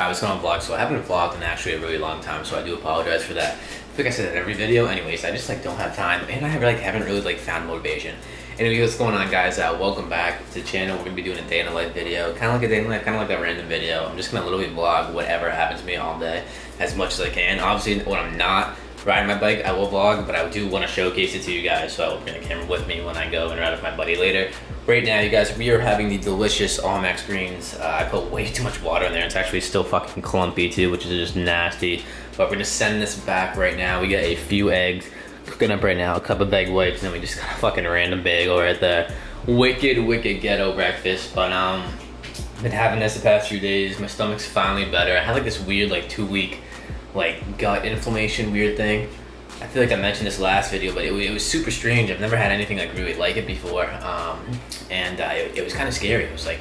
I was on vlog, so I haven't vlogged in actually a really long time, so I do apologize for that. I think I said that in every video. Anyways, I just like don't have time, and I have, like haven't really like found motivation. Anyway, what's going on, guys? Uh, welcome back to the channel. We're gonna be doing a day in the life video, kind of like a day in life, kind of like a random video. I'm just gonna literally vlog whatever happens to me all day, as much as I can. Obviously, when I'm not riding my bike, I will vlog, but I do want to showcase it to you guys, so I'll bring the camera with me when I go and ride with my buddy later. Right now, you guys, we are having the delicious Allmax greens. Uh, I put way too much water in there. It's actually still fucking clumpy too, which is just nasty. But we're gonna send this back right now. We got a few eggs cooking up right now, a cup of egg whites, and then we just got a fucking random bagel right there. Wicked, wicked ghetto breakfast. But um, been having this the past few days. My stomach's finally better. I had like this weird like two week like gut inflammation weird thing. I feel like I mentioned this last video, but it, it was super strange. I've never had anything like really like it before, um, and uh, it, it was kind of scary. It was like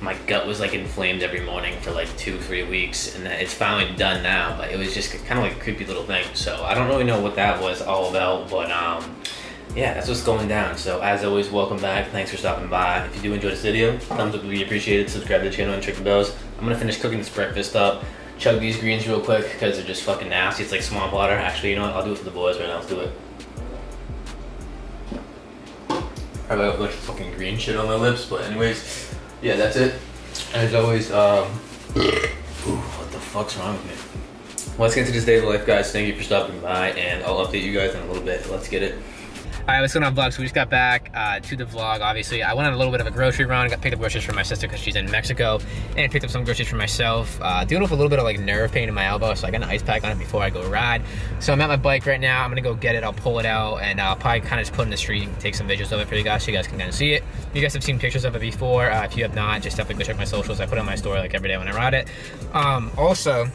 my gut was like inflamed every morning for like two, three weeks, and it's finally done now. But it was just kind of like a creepy little thing. So I don't really know what that was all about, but um, yeah, that's what's going down. So as always, welcome back. Thanks for stopping by. If you do enjoy this video, thumbs up would be appreciated. Subscribe to the channel and check the bells. I'm gonna finish cooking this breakfast up chug these greens real quick because they're just fucking nasty. It's like swamp water. Actually, you know what? I'll do it for the boys right now. Let's do it. I have a bunch of fucking green shit on my lips, but anyways, yeah, that's it. As always, um, ooh, what the fuck's wrong with me? Let's get to this day of life, guys. Thank you for stopping by, and I'll update you guys in a little bit. Let's get it. All right, what's going on, vlog? So we just got back uh, to the vlog. Obviously, I went on a little bit of a grocery run. Got picked up groceries for my sister because she's in Mexico, and picked up some groceries for myself. Uh, dealing with a little bit of like nerve pain in my elbow, so I got an ice pack on it before I go ride. So I'm at my bike right now. I'm gonna go get it. I'll pull it out, and I'll probably kind of just put it in the street and take some visuals of it for you guys, so you guys can kind of see it. You guys have seen pictures of it before. Uh, if you have not, just definitely go check my socials. I put it on my story like every day when I ride it. Um, also,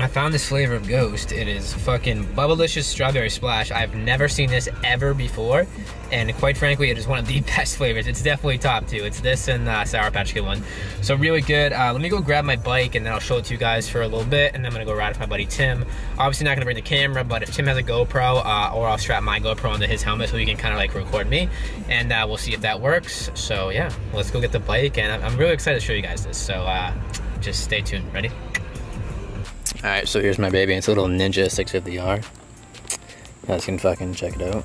I found this flavor of Ghost. It is fucking Bubblicious Strawberry Splash. I've never seen this ever before, and quite frankly, it is one of the best flavors. It's definitely top two. It's this and uh, Sour Patch Kid one. So really good. Uh, let me go grab my bike, and then I'll show it to you guys for a little bit, and then I'm gonna go ride with my buddy Tim. Obviously not gonna bring the camera, but if Tim has a GoPro, uh, or I'll strap my GoPro onto his helmet so he can kind of like record me, and uh, we'll see if that works. So yeah, let's go get the bike, and I'm really excited to show you guys this. So uh, just stay tuned. Ready? All right, so here's my baby. It's a little Ninja 650R. You guys can fucking check it out.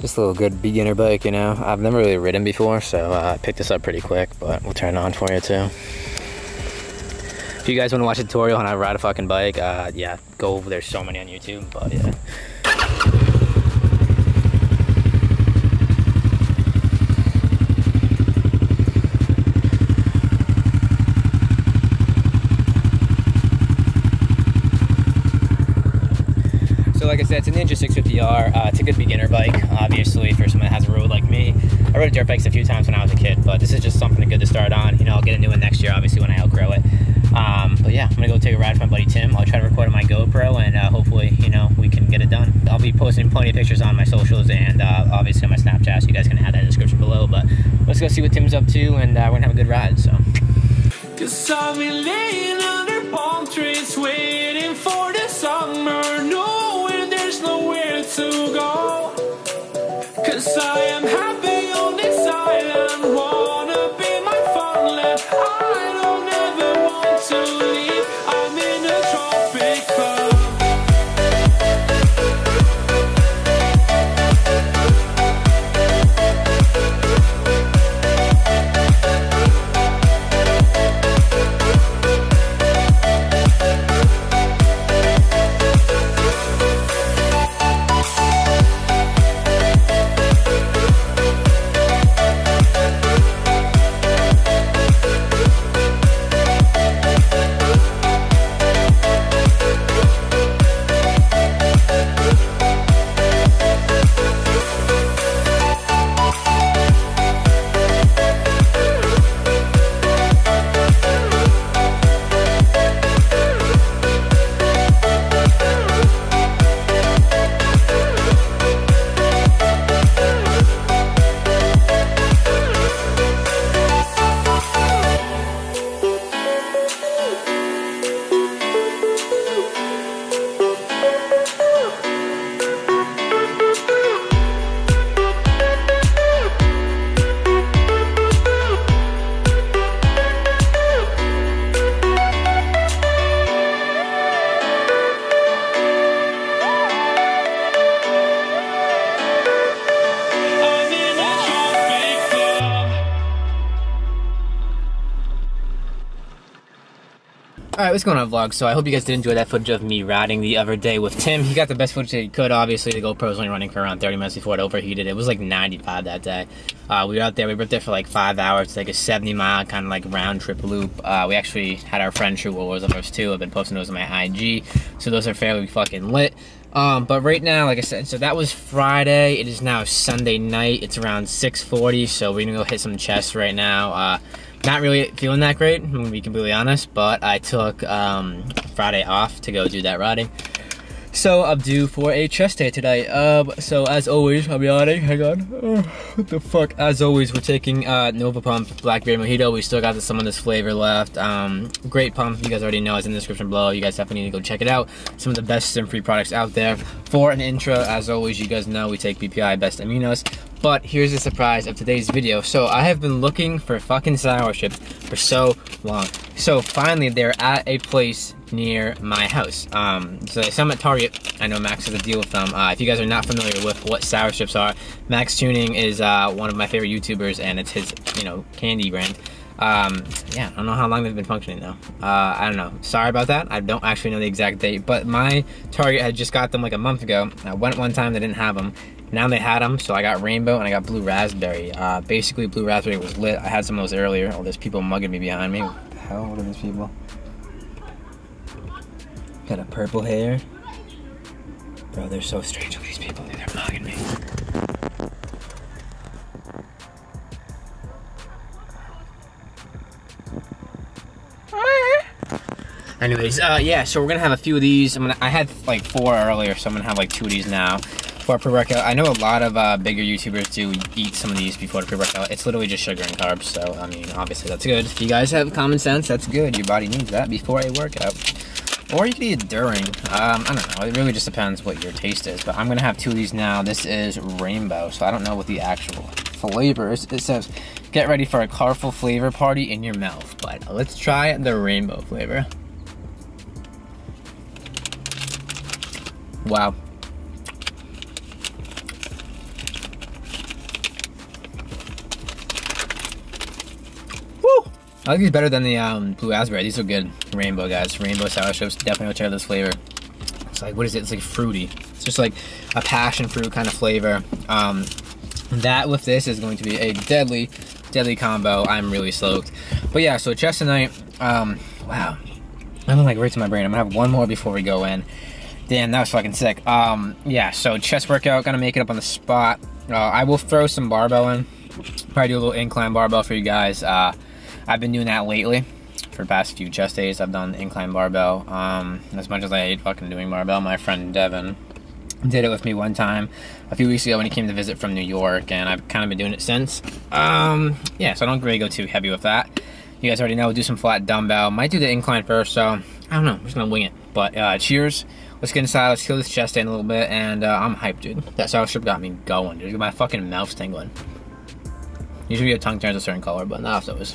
Just a little good beginner bike, you know. I've never really ridden before, so uh, I picked this up pretty quick, but we'll turn it on for you too. If you guys want to watch a tutorial on how to ride a fucking bike, uh, yeah, go over. There's so many on YouTube, but yeah. Like I said, it's a Ninja 650R. Uh, it's a good beginner bike, obviously, for someone that has a road like me. I rode dirt bikes a few times when I was a kid, but this is just something good to start on. You know, I'll get a new one next year, obviously, when I outgrow it. Um, but yeah, I'm gonna go take a ride with my buddy Tim. I'll try to record on my GoPro, and uh, hopefully, you know, we can get it done. I'll be posting plenty of pictures on my socials and uh, obviously on my Snapchat, so you guys can add that in the description below. But let's go see what Tim's up to, and uh, we're gonna have a good ride. So. Cause I've been laying under palm trees waiting for the summer, knowing there's nowhere to go. Cause I am happy All right, what's going on, vlog? So I hope you guys did enjoy that footage of me riding the other day with Tim. He got the best footage that he could. Obviously, the GoPro GoPro's only running for around 30 minutes before it overheated. It was like 95 that day. Uh, we were out there. We were up there for like five hours. It's like a 70 mile kind of like round trip loop. Uh, we actually had our friend True War was the first two. I've been posting those on my IG, so those are fairly fucking lit. Um, but right now, like I said, so that was Friday. It is now Sunday night. It's around 6:40, so we're gonna go hit some chests right now. Uh, not really feeling that great, I'm gonna be completely honest, but I took um, Friday off to go do that riding. So I'm due for a chest day today. Um, so as always, I'll be riding. Hang on. Oh, what the fuck? As always, we're taking uh, Nova Pump Blackberry Mojito. We still got some of this flavor left. Um, great pump. You guys already know. It's in the description below. You guys definitely need to go check it out. Some of the best stim-free products out there. For an intra, as always, you guys know we take BPI Best Aminos. But here's the surprise of today's video. So I have been looking for fucking sour strips for so long. So finally, they're at a place near my house. Um, so sell at Target. I know Max has a deal with them. Uh, if you guys are not familiar with what sour strips are, Max Chewning is uh, one of my favorite YouTubers, and it's his, you know, candy brand. Um, yeah, I don't know how long they've been functioning though. Uh, I don't know. Sorry about that. I don't actually know the exact date, but my Target had just got them like a month ago. I went one time, they didn't have them. Now they had them, so I got rainbow and I got blue raspberry. Uh, basically, blue raspberry was lit. I had some of those earlier. Oh, there's people mugging me behind me. What the hell? What are these people? Got a purple hair. Bro, they're so strange with these people. They're mugging me. Anyways, uh, yeah, so we're gonna have a few of these. I'm gonna, I had like four earlier, so I'm gonna have like two of these now for pre-workout. I know a lot of uh, bigger YouTubers do eat some of these before the pre-workout. It's literally just sugar and carbs, so I mean, obviously that's good. If you guys have common sense, that's good. Your body needs that before a workout. Or you can eat it during. Um, I don't know. It really just depends what your taste is. But I'm gonna have two of these now. This is rainbow, so I don't know what the actual flavor is. It says, "Get ready for a colorful flavor party in your mouth." But let's try the rainbow flavor. Wow. I like these better than the um, blue raspberry. These are good. Rainbow, guys. Rainbow sour strips. Definitely will try this flavor. It's like, what is it? It's like fruity. It's just like a passion fruit kind of flavor. Um, that with this is going to be a deadly, deadly combo. I'm really stoked. But yeah, so chest tonight. Um, wow. I'm like right to my brain. I'm gonna have one more before we go in. Damn, that was fucking sick. Um, yeah, so chest workout, gonna make it up on the spot. Uh, I will throw some barbell in. Probably do a little incline barbell for you guys. Uh, I've been doing that lately. For the past few chest days, I've done incline barbell. Um, as much as I hate fucking doing barbell, my friend Devin did it with me one time a few weeks ago when he came to visit from New York, and I've kind of been doing it since. Um, yeah, so I don't really go too heavy with that. You guys already know, do some flat dumbbell. Might do the incline first, so I don't know. I'm just gonna wing it. But uh, cheers. Let's get inside. Let's kill this chest in a little bit, and uh, I'm hyped, dude. That sour strip got me going, dude. My fucking mouth's tingling. Usually your tongue turns a certain color, but not those.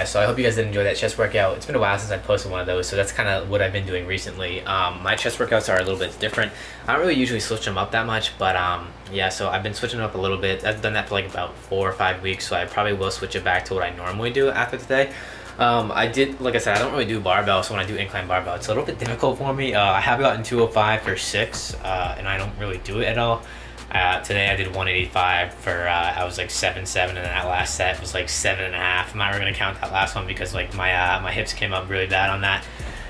Guys? So I hope you guys did enjoy that chest workout. It's been a while since I posted one of those, so that's kind of what I've been doing recently. Um, my chest workouts are a little bit different. I don't really usually switch them up that much, but um, yeah, so I've been switching up a little bit. I've done that for like about four or five weeks, so I probably will switch it back to what I normally do after today. Um, I did, like I said, I don't really do barbell, so when I do incline barbell, it's a little bit difficult for me. Uh, I have gotten 205 for six, uh, and I don't really do it at all. Uh, today I did 185 for uh, I was like seven seven, and that last set was like seven and a half. I'm not really gonna count that last one because like my uh, my hips came up really bad on that.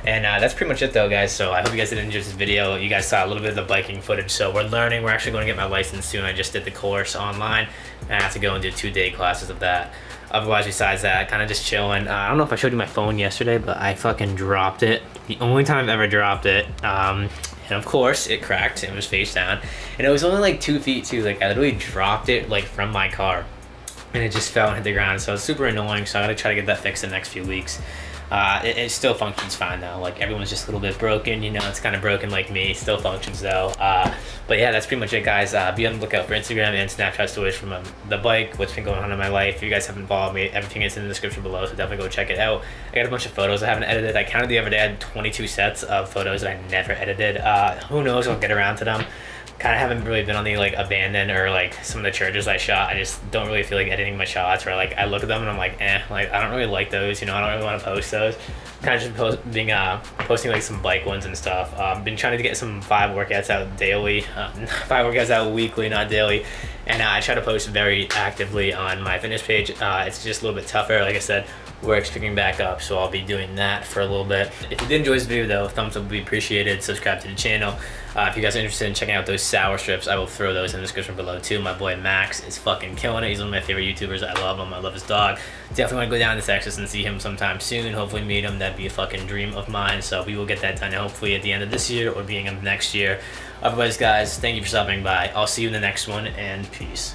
And uh, that's pretty much it though, guys. So I hope you guys did enjoy this video. You guys saw a little bit of the biking footage. So we're learning. We're actually going to get my license soon. I just did the course online, and I have to go and do two day classes of that. Otherwise, besides that, kind of just chilling. Uh, I don't know if I showed you my phone yesterday, but I fucking dropped it. The only time I've ever dropped it. Um, and of course, it cracked. It was face down. And it was only like two feet too. Like I literally dropped it like from my car. And it just fell and hit the ground. So it's super annoying. So I gotta try to get that fixed in the next few weeks. Uh, it, it, still functions fine though. Like everyone's just a little bit broken, you know, it's kind of broken like me, still functions though. Uh, but yeah, that's pretty much it guys. Uh, be on the lookout for Instagram and Snapchat stories from um, the bike, what's been going on in my life. If you guys haven't followed me, everything is in the description below, so definitely go check it out. I got a bunch of photos I haven't edited. I counted the other day, I had 22 sets of photos that I never edited. Uh, who knows, I'll get around to them kind of haven't really been on the like abandoned or like some of the churches I shot. I just don't really feel like editing my shots. Or like I look at them and I'm like, eh, like I don't really like those. You know, I don't really want to post those. Kind of just post, being uh posting like some bike ones and stuff. Um, been trying to get some five workouts out daily, uh, five workouts out weekly, not daily. And uh, I try to post very actively on my fitness page. Uh, it's just a little bit tougher. Like I said, work's picking back up, so I'll be doing that for a little bit. If you did enjoy this video though, thumbs up would be appreciated. Subscribe to the channel. Uh, if you guys are interested in checking out those sour strips, I will throw those in the description below too. My boy Max is fucking killing it. He's one of my favorite YouTubers. I love him. I love his dog. Definitely want to go down to Texas and see him sometime soon. Hopefully meet him. That'd be a fucking dream of mine. So we will get that done hopefully at the end of this year or beginning of next year. Otherwise, guys, thank you for stopping by. I'll see you in the next one and peace.